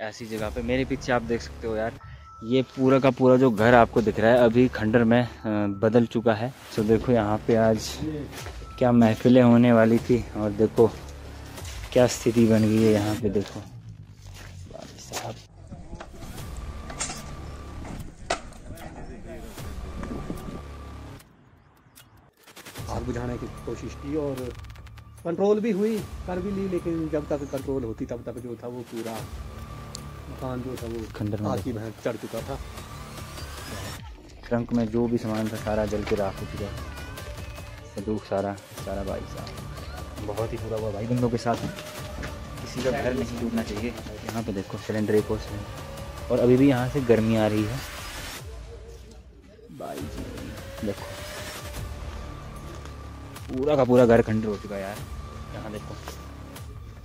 ऐसी जगह पे मेरे पीछे आप देख सकते हो यार, ये पूरा का पूरा जो घर आपको दिख रहा है, अभी खंडर में बदल चुका है। तो देखो यहाँ पे आज क्या महफिलें होने वाली थी, और देखो क्या स्थिति बन गई है यहाँ पे, देखो। बुझाने की कोशिश की और कंट्रोल भी हुई कर भी ली लेकिन जब तक कंट्रोल होती तब तक जो था वो पूरा मकान जो था वो खंडर में की भैंस चढ़ चुका था। ट्रंक में जो भी सामान था सारा जल के राख हो चुका संदूक सारा सारा भाई साहब। बहुत ही बुरा हुआ भाई बंदों के साथ। किसी का घर नहीं टूटना चाहिए। यहाँ पे देखो सिलेंडर एक और सिलेंडर और अभी भी यहाँ से गर्मी आ रही है। भाई जी देखो। पूरा का पूरा घर खंडर हो चुका है यार। यहाँ देखो।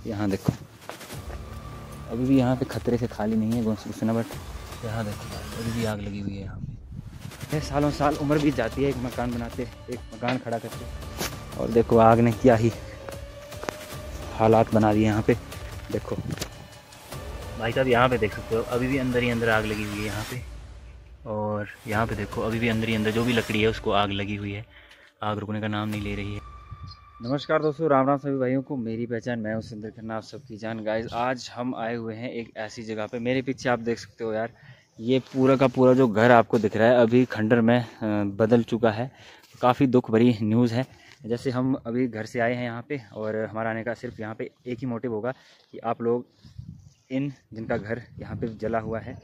यहाँ देखो। अभी भी यहाँ पे खतरे से खाली नहीं है घुसना बट यहाँ देखो अभी भी आग लगी हुई है यहाँ पे। सालों साल उम्र बीत जाती है एक मकान बनाते, एक मकान खड़ा करते। और देखो आग ने क्या ही हालात बना दिए यहाँ पे। देखो। भाई साहब, यहाँ पे देख सकते हो, अभी भी अंदर ही अंदर आग लगी हुई है यहाँ पे। और यहाँ पे देखो, अभी भी अंदर ही अंदर जो भी लकड़ी है, उसको आग लगी हुई है। आग रुकने का नाम नहीं ले रही है। नमस्कार दोस्तों, राम राम सभी भाइयों को। मेरी पहचान मैं हूँ सुंदर खन्ना, आप सबकी जान। गाइस आज हम आए हुए हैं एक ऐसी जगह पे। मेरे पीछे आप देख सकते हो यार, ये पूरा का पूरा जो घर आपको दिख रहा है, अभी खंडर में बदल चुका है। काफ़ी दुख भरी न्यूज़ है। जैसे हम अभी घर से आए हैं यहाँ पे, और हमारा आने का सिर्फ़ यहाँ पे एक ही मोटिव होगा कि आप लोग इन जिनका घर यहाँ पे जला हुआ है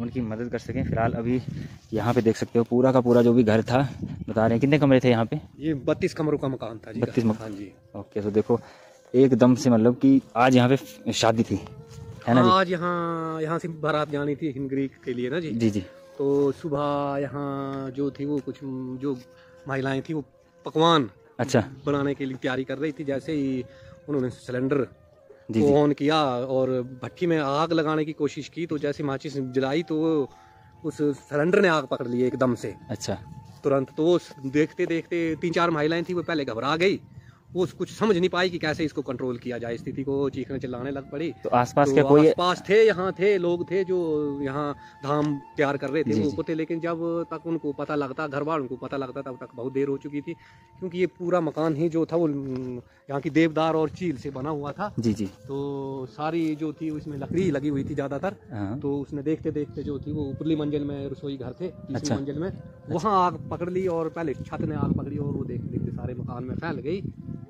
उनकी मदद कर सकें। फ़िलहाल अभी यहाँ पे देख सकते हो पूरा का पूरा जो भी घर था बता रहे हैं। कितने कमरे थे यहाँ पे? ये बत्तीस कमरों का मकान था बत्तीस मकान हाँ जी। ओके तो देखो एकदम से मतलब कि आज यहाँ पे शादी थी है ना आज यहाँ यहाँ से बारात जानी थी हिंदग्री के लिए ना जी? जी जी। तो सुबह यहाँ जो थी वो कुछ जो महिलाएँ थी वो पकवान अच्छा। बनाने के लिए तैयारी कर रही थी जैसे ही उन्होंने सिलेंडर को ऑन किया और भट्टी में आग लगाने की कोशिश की तो जैसे माचिस जलाई तो उस सिलेंडर ने आग पकड़ ली एकदम से। अच्छा। तुरंत तो देखते देखते तीन चार महिलाएँ थी वो पहले घबरा गई। वो कुछ समझ नहीं पाई कि कैसे इसको कंट्रोल किया जाए। स्थिति को चीखने चिल्लाने लग पड़ी। तो आसपास तो कोई आसपास थे यहाँ थे लोग थे जो यहाँ धाम तैयार कर रहे थे जी। थे लेकिन जब तक उनको पता लगता घर वालों को पता लगता तब तक बहुत देर हो चुकी थी। क्योंकि ये पूरा मकान ही जो था वो यहाँ की देवदार और चील से बना हुआ था। जी जी। तो सारी जो थी उसमें लकड़ी लगी हुई थी ज़्यादातर। हाँ। तो उसने देखते देखते जो थी वो ऊपरली मंजिल में रसोई घर थे तीसरी अच्छा। मंजिल में। वहाँ आग पकड़ ली और पहले छत ने आग पकड़ी और वो देखते देखते सारे मकान में फैल गई।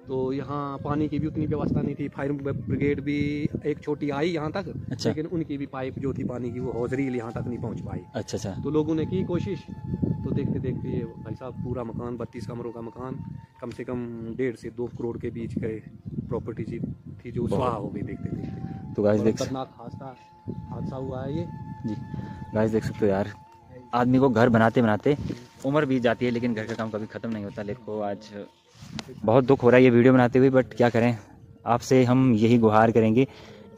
तो यहाँ पानी की भी उतनी व्यवस्था नहीं थी। फायर ब्रिगेड भी एक छोटी आई यहाँ तक अच्छा। लेकिन उनकी भी पाइप जो थी पानी की वो हौजरील यहाँ तक नहीं पहुँच पाई। अच्छा अच्छा। तो लोगों ने की कोशिश तो देखते देखते ये भाई साहब पूरा मकान बत्तीस कमरों का मकान कम से कम डेढ़ से दो करोड़ के बीच के प्रॉपर्टी थी थी जो स्वाहा हो गई देखते देखते। तो गाइस देख खतरनाक हादसा हादसा हुआ है ये। जी। गाइस देख सकते हो यार आदमी को घर बनाते बनाते उम्र बीत जाती है लेकिन घर का काम कभी ख़त्म नहीं होता। देखो आज बहुत दुख हो रहा है ये वीडियो बनाते हुए बट क्या करें? आपसे हम यही गुहार करेंगे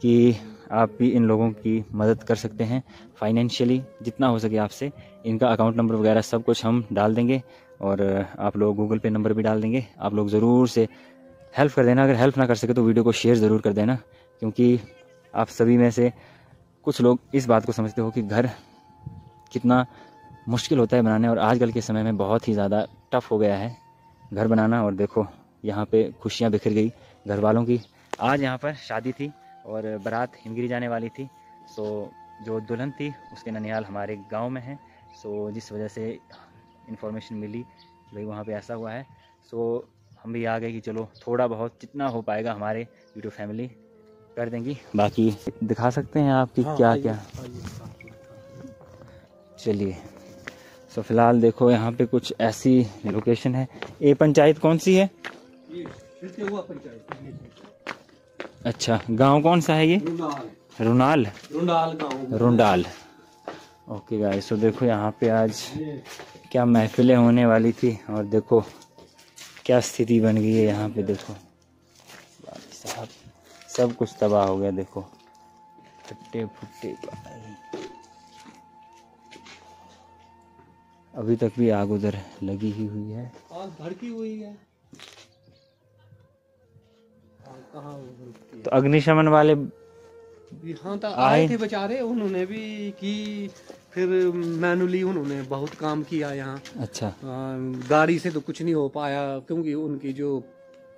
कि आप भी इन लोगों की मदद कर सकते हैं फाइनेंशियली जितना हो सके आपसे। इनका अकाउंट नंबर वगैरह सब कुछ हम डाल देंगे और आप लोग गूगल पे नंबर भी डाल देंगे। आप लोग ज़रूर से हेल्प कर देना। अगर हेल्प ना कर सके तो वीडियो को शेयर ज़रूर कर देना, क्योंकि आप सभी में से कुछ लोग इस बात को समझते हो कि घर कितना मुश्किल होता है बनाने, और आजकल के समय में बहुत ही ज़्यादा टफ हो गया है। घर बनाना और देखो यहाँ पे खुशियाँ बिखर गई घर वालों की। आज यहाँ पर शादी थी और बारात हिमगिरी जाने वाली थी। सो जो दुल्हन थी उसके ननिहाल हमारे गाँव में है। सो जिस वजह से इन्फॉर्मेशन मिली भाई वहाँ पे ऐसा हुआ है। सो हम भी आ गए कि चलो थोड़ा बहुत जितना हो पाएगा हमारे यूट्यूब फैमिली कर देंगी। बाकी दिखा सकते हैं आप कि हाँ, क्या क्या? चलिए। सो फ़िलहाल देखो यहाँ पे कुछ ऐसी लोकेशन है। ये पंचायत कौन सी है? अच्छा गाँव कौन सा है ये? रुनाल रुंडाल ओके गाइस तो देखो यहाँ पे आज क्या महफिलें होने वाली थी और देखो क्या स्थिति बन गई है यहाँ पे, देखो। साहब सब कुछ तबाह हो गया, देखो। फट्टे फुट्टे अभी तक भी आग उधर लगी ही हुई है आग भड़की हुई है है? तो अग्निशमन वाले यहाँ तक आए। आए थे बेचारे उन्होंने भी की फिर मैनुअली उन्होंने बहुत काम किया यहाँ अच्छा गाड़ी से तो कुछ नहीं हो पाया क्योंकि उनकी जो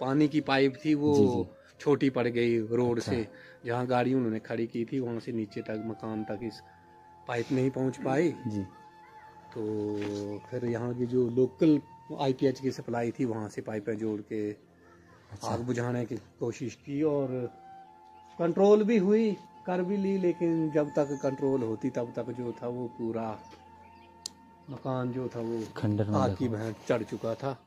पानी की पाइप थी वो जी, जी। छोटी पड़ गई रोड अच्छा। से जहाँ गाड़ी उन्होंने खड़ी की थी वहाँ से नीचे तक मकान तक इस पाइप नहीं पहुँच पाई जी तो फिर यहाँ की जो लोकल आईपीएच की सप्लाई थी वहाँ से पाइपें जोड़ के अच्छा। आग बुझाने की कोशिश की और कंट्रोल भी हुई कर भी ली लेकिन जब तक कंट्रोल होती तब तक जो था वो पूरा मकान जो था वो खंडर आग की भैंस चढ़ चुका था।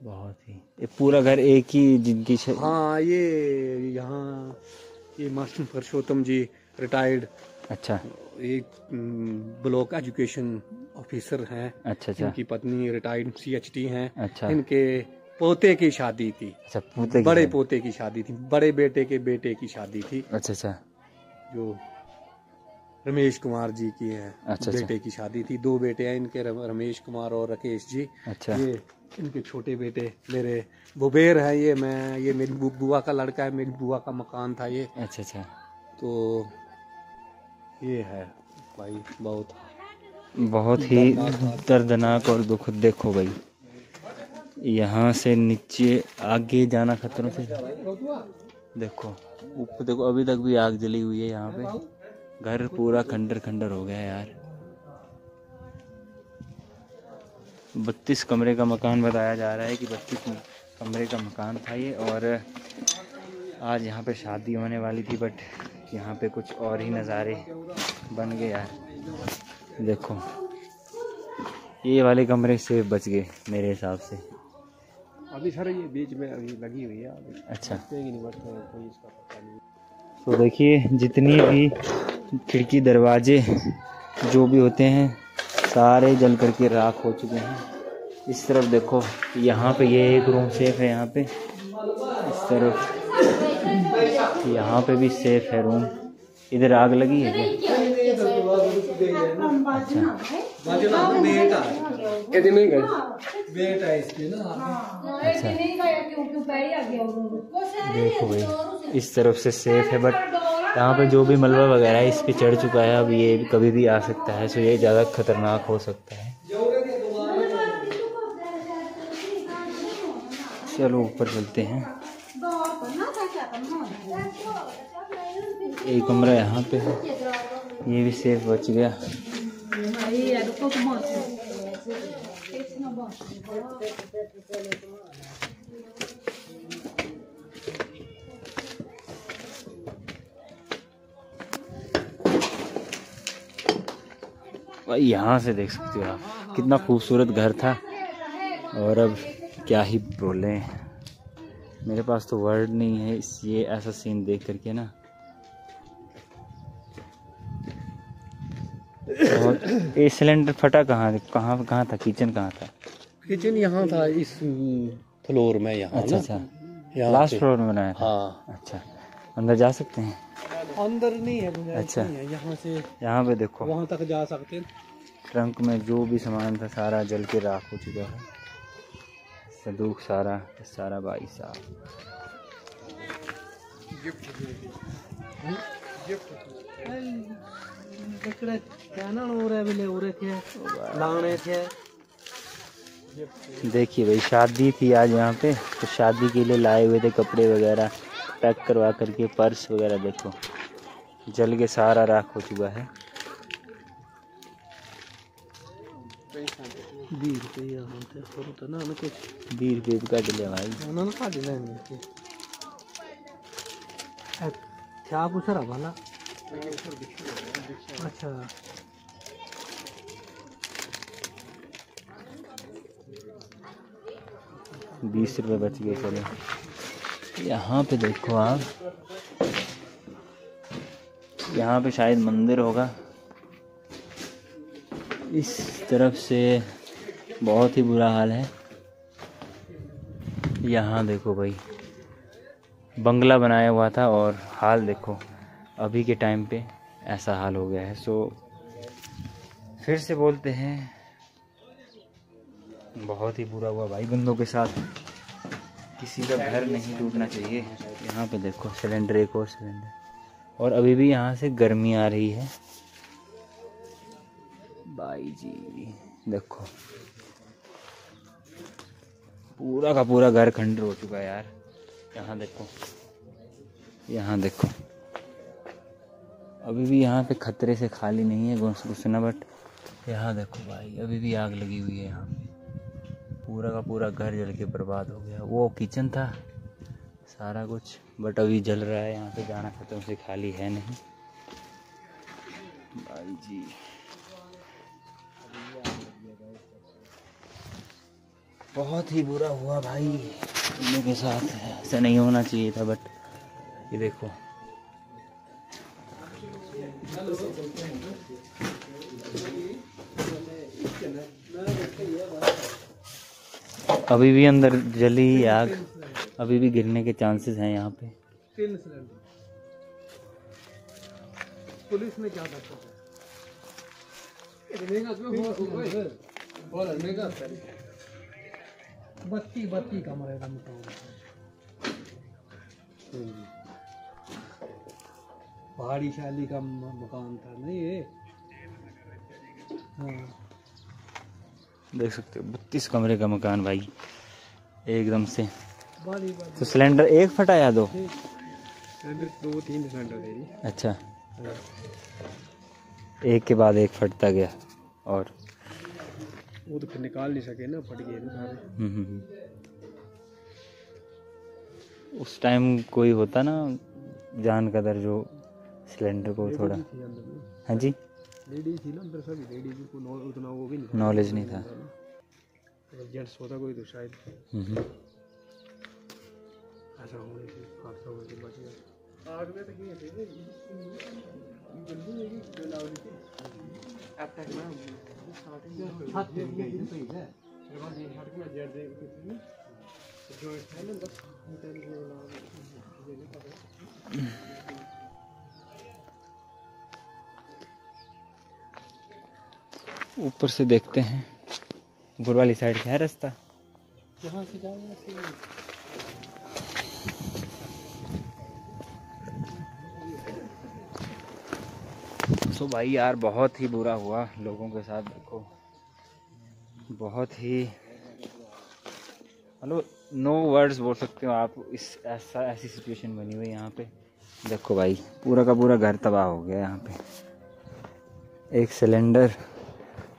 बहुत ही। ये पूरा घर एक ही जिनकी हाँ ये यहाँ ये मास्टर पुरुषोत्तम जी रिटायर्ड अच्छा। एक ब्लॉक एजुकेशन ऑफिसर हैं। अच्छा अच्छा। इनकी पत्नी रिटायर्ड सीएचटी हैं। अच्छा। इनके पोते की शादी थी। अच्छा पूते की बड़े शादी। पोते की शादी थी। बड़े बेटे के बेटे की शादी थी। अच्छा अच्छा। जो रमेश कुमार जी की है। अच्छा, बेटे की शादी थी। दो बेटे हैं इनके रमेश कुमार और राकेश जी। अच्छा। ये इनके छोटे बेटे मेरे बुबेर है। ये मैं ये मेरी बुआ का लड़का है। मेरी बुआ का मकान था ये। अच्छा अच्छा। तो ये है भाई, बहुत बहुत ही दर्दनाक और दुख, देखो भाई। यहाँ से नीचे, आगे जाना खतरों से। देखो ऊपर देखो, अभी तक भी आग जली हुई है यहाँ पे। घर पूरा खंडर खंडर हो गया यार। बत्तीस कमरे का मकान बताया जा रहा है कि बत्तीस कमरे का मकान था ये, और आज यहाँ पे शादी होने वाली थी बट यहाँ पे कुछ और ही नज़ारे बन गए यार। देखो ये वाले कमरे से बच गए मेरे हिसाब से। अभी सर ये बीच में अभी लगी हुई है अच्छा। नहीं नहीं कोई इसका पता नहीं। तो देखिए जितनी भी खिड़की दरवाजे जो भी होते हैं सारे जल करके राख हो चुके हैं। इस तरफ़ देखो यहाँ पे ये एक रूम सेफ़ है यहाँ पे। इस तरफ़ यहाँ पे भी सेफ़ है रूम इधर आग लगी है क्या? कहते नहीं गए बेटा इसके ना। अच्छा। देखो भाई इस तरफ़ से सेफ़ है बट यहाँ पे जो भी मलबा वगैरह है इस पे चढ़ चुका है अब ये कभी भी आ सकता है सो ये ज़्यादा खतरनाक हो सकता है। चलो ऊपर चलते हैं। एक कमरा यहाँ पे है। ये भी सेफ़ बच गया भाई, यहाँ से देख सकते हो आप, कितना खूबसूरत घर था। और अब क्या ही बोले। मेरे पास तो वर्ड नहीं है, इस ये ऐसा सीन देख करके ना ये सिलेंडर फटा कहाँ कहाँ कहाँ था? किचन कहाँ था? किचन यहाँ था इस फ्लोर में यहाँ अच्छा अच्छा। यहाँ लास्ट फ्लोर में बनाया था? हाँ। अच्छा। अंदर जा सकते हैं? अंदर नहीं है अच्छा। यहाँ से। यहाँ पे देखो। वहाँ तक जा सकते हैं। ट्रंक में जो भी सामान था सारा जल के राख हो चुका है। संदूक सारा सारा भाई साहब। ना ओरे ओरे देखिए भाई शादी थी आज यहाँ पे तो शादी के लिए लाए हुए थे कपड़े वगैरह पैक करवा करके पर्स वगैरह देखो। जल के सारा राख हो चुका है। बीस रुपये तो का भाई। क्या पूछ रहा भला? अच्छा। बीस रुपये बच गए, चलो। यहाँ पे देखो आप। यहाँ पे शायद मंदिर होगा। इस तरफ़ से बहुत ही बुरा हाल है। यहाँ देखो भाई, बंगला बनाया हुआ था और हाल देखो। अभी के टाइम पे ऐसा हाल हो गया है। सो फिर से बोलते हैं, बहुत ही बुरा हुआ भाई बंदों के साथ। किसी का घर नहीं टूटना चाहिए। यहाँ पे देखो सिलेंडर एक और सिलेंडर और अभी भी यहाँ से गर्मी आ रही है। भाई जी, देखो। पूरा का पूरा घर खंडर हो चुका है यार। यहाँ देखो यहाँ देखो। अभी भी यहाँ पे खतरे से खाली नहीं है घुस घुसना बट यहाँ देखो भाई, अभी भी आग लगी हुई है यहाँ पूरा का पूरा घर जल के बर्बाद हो गया। वो किचन था, सारा कुछ बट अभी जल रहा है यहाँ पे, जाना खतरों से खाली है नहीं। भाई जी। बहुत ही बुरा हुआ भाई। के साथ ऐसा नहीं होना चाहिए था बट ये देखो। अभी भी अंदर जली आग अभी भी गिरने के चांसेस हैं यहाँ पे। पुलिस ने क्या करता बत्ती बत्ती का मरेगा पहाड़ी शैली का मकान था नहीं ये। हाँ। देख सकते हो बत्तीस कमरे का मकान भाई एकदम से। तो सिलेंडर एक फटा या दो? दो तीन सिलेंडर अच्छा। एक के बाद एक फटता गया और? वो तो फिर निकाल नहीं सके ना फट गए ना हम्म, हम्म, हम्म। उस टाइम कोई होता ना जान कदर जो सिलेंडर को थोड़ा। हाँ जी? लेडीज़ थी ना अंदर सभी लेडीज़ को नौ- उतना वो भी नहीं नॉलेज नहीं था अगर जेंट्स होता कोई तो शायद हम्म, हम्म। ऐसा होने से हादसा होने से बच गया आग में तो तक ना हाथ में ये ये सही है जो है ना बस ऊपर से देखते हैं। ऊपर वाली साइड क्या है रास्ता? यहाँ से सो भाई यार बहुत ही बुरा हुआ लोगों के साथ देखो। बहुत ही हेलो नो वर्ड्स बोल सकते हो आप इस ऐसा ऐसी सिचुएशन बनी हुई यहाँ पे। देखो भाई पूरा का पूरा घर तबाह हो गया यहाँ पे। एक सिलेंडर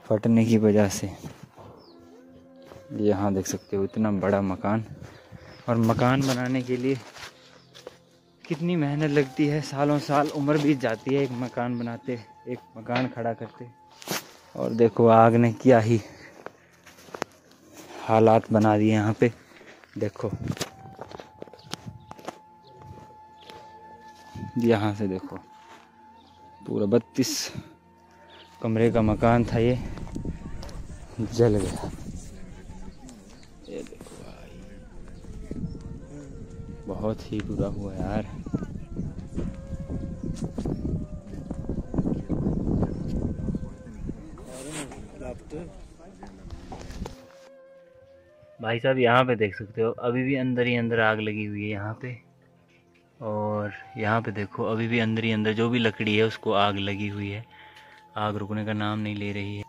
फटने की वजह से। यहाँ देख सकते हो इतना बड़ा मकान। और मकान बनाने के लिए कितनी मेहनत लगती है। सालों साल उम्र बीत जाती है एक मकान बनाते, एक मकान खड़ा करते। और देखो आग ने क्या ही हालात बना दिए यहाँ पे। देखो। यहाँ से देखो। पूरा बत्तीस कमरे का मकान था ये। जल गया। देखो बहुत ही बुरा हुआ यार। भाई साहब, यहाँ पे देख सकते हो, अभी भी अंदर ही अंदर आग लगी हुई है यहाँ पे। और यहाँ पे देखो, अभी भी अंदर ही अंदर जो भी लकड़ी है, उसको आग लगी हुई है। आग रुकने का नाम नहीं ले रही है।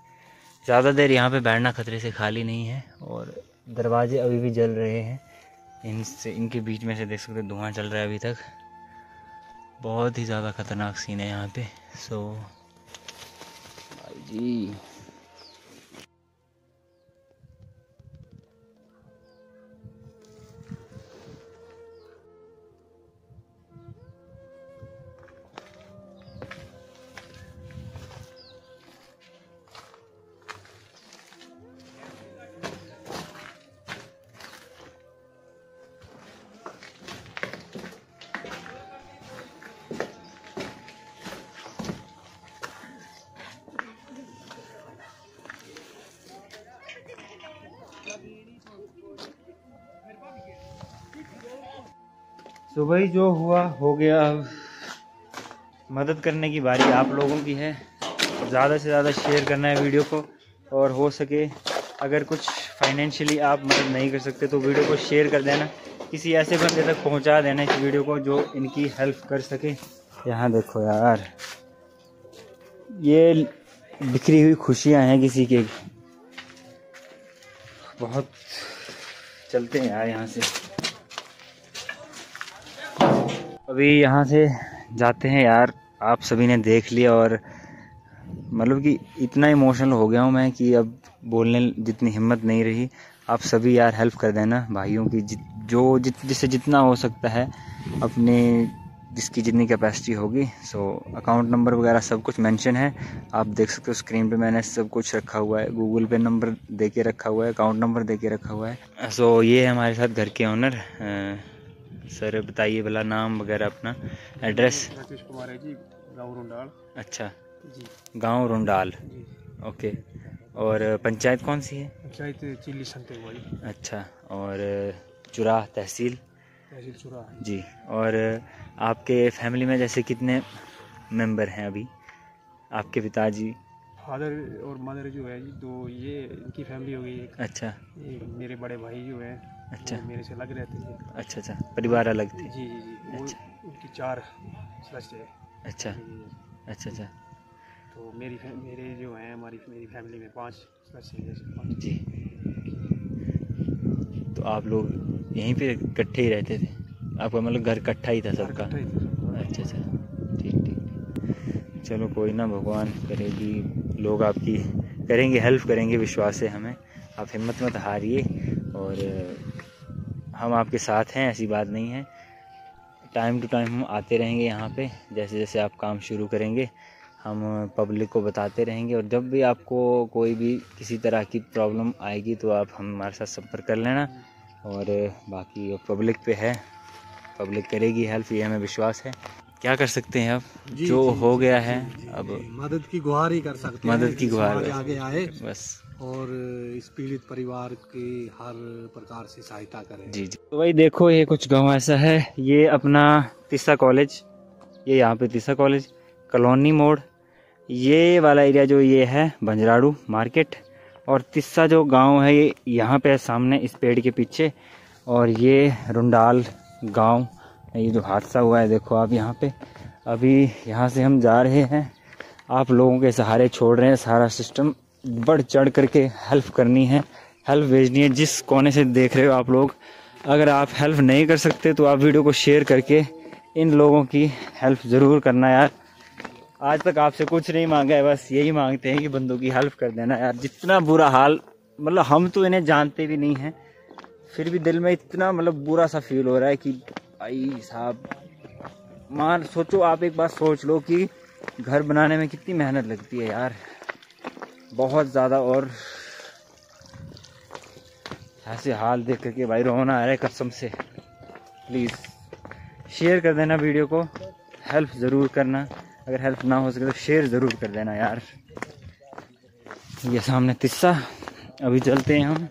ज़्यादा देर यहाँ पे बैठना खतरे से खाली नहीं है और दरवाजे अभी भी जल रहे हैं। इनसे, इनके बीच में से देख सकते धुआँ चल रहा है अभी तक। बहुत ही ज़्यादा खतरनाक सीन है यहाँ पे। सो भाई जी। तो भाई जो हुआ, हो गया अब। मदद करने की बारी आप लोगों की है। ज़्यादा से ज़्यादा शेयर करना है वीडियो को और हो सके अगर कुछ फाइनेंशियली आप मदद नहीं कर सकते तो वीडियो को शेयर कर देना। किसी ऐसे बंदे तक पहुँचा देना इस वीडियो को जो इनकी हेल्प कर सके। यहाँ देखो यार, ये बिखरी हुई खुशियाँ हैं किसी के। बहुत चलते हैं यार यहाँ से। अभी यहाँ से जाते हैं यार। आप सभी ने देख लिया और मतलब कि इतना इमोशनल हो गया हूँ मैं कि अब बोलने जितनी हिम्मत नहीं रही। आप सभी यार हेल्प कर देना भाइयों की। जित जो जित जिससे जितना हो सकता है अपने जिसकी जितनी कैपेसिटी होगी। सो अकाउंट नंबर वगैरह सब कुछ मेंशन है। आप देख सकते हो स्क्रीन पे मैंने सब कुछ रखा हुआ है। गूगल पे नंबर दे के रखा हुआ है अकाउंट नंबर दे के रखा हुआ है। सो so, ये है हमारे साथ घर के ऑनर सर बताइए भला नाम वगैरह अपना एड्रेस? राकेश कुमार है जी गाँव रुंडाल। अच्छा। जी। गाँव रुंडाल। ओके। और पंचायत कौन सी है? पंचायत चिल्ली संते अच्छा। और चुरा तहसील? तहसील चुरा जी। और आपके फैमिली में जैसे कितने मेंबर हैं अभी? आपके पिताजी? फादर और मदर जो है जी दो ये इनकी फैमिली हो गई एक। अच्छा। ये मेरे बड़े भाई जो है अच्छा। मेरे से अलग रहते थे। अच्छा अच्छा। परिवार अलग थे। जी जी जी। अच्छा। उनकी चार सदस्य है। अच्छा। अच्छा अच्छा। तो मेरी मेरे जो हैं हमारी मेरी फैमिली में पाँच सदस्य हैं जी। तो आप लोग यहीं पे इकट्ठे ही रहते थे? आपका मतलब घर इकट्ठा ही था सबका। अच्छा अच्छा। ठीक ठीक। चलो कोई ना भगवान करेगी। लोग आपकी करेंगे हेल्प करेंगे विश्वास है हमें। आप हिम्मत मत हारिए और हम आपके साथ हैं, ऐसी बात नहीं है। टाइम टू टाइम हम आते रहेंगे यहाँ पे, जैसे जैसे आप काम शुरू करेंगे, हम पब्लिक को बताते रहेंगे और जब भी आपको कोई भी किसी तरह की प्रॉब्लम आएगी तो आप हम हमारे साथ संपर्क कर लेना। और बाकी पब्लिक पे है पब्लिक करेगी हेल्प ये हमें विश्वास है। क्या कर सकते हैं अब? जी, जो जी, हो जी, गया जी, है जी, अब जी, मदद की गुहार ही कर सकते हैं मदद की गुहार आगे आए बस। और इस पीड़ित परिवार की हर प्रकार से सहायता करें। जी जी। तो भाई देखो ये कुछ गाँव ऐसा है ये अपना तीसा कॉलेज ये यहाँ पे तीसा कॉलेज कॉलोनी मोड़ ये वाला एरिया जो ये है बंजराड़ू मार्केट और तिस्सा जो गाँव है ये यहाँ पे है सामने इस पेड़ के पीछे और ये रुंडाल गाँव ये जो हादसा हुआ है, देखो आप यहाँ पे। अभी यहाँ से हम जा रहे हैं। आप लोगों के सहारे छोड़ रहे हैं। सारा सिस्टम बढ़ चढ़ करके हेल्प करनी है। हेल्प भेजनी है। जिस कोने से देख रहे हो आप लोग, अगर आप हेल्प नहीं कर सकते तो आप वीडियो को शेयर करके इन लोगों की हेल्प ज़रूर करना यार। आज तक आपसे कुछ नहीं मांगा है। बस यही मांगते हैं कि बंदों की हेल्प कर देना यार। जितना बुरा हाल मतलब हम तो इन्हें जानते भी नहीं हैं। फिर भी दिल में इतना मतलब बुरा सा फील हो रहा है कि भाई साहब, मान, सोचो आप एक बात सोच लो कि घर बनाने में कितनी मेहनत लगती है यार। बहुत ज़्यादा और ऐसे हाल देख करके भाई रोना आ रहा है कसम से। प्लीज़ शेयर कर देना वीडियो को। हेल्प ज़रूर करना। अगर हेल्प ना हो सके तो शेयर ज़रूर कर देना यार। ये सामने तिस्सा अभी चलते हैं हम।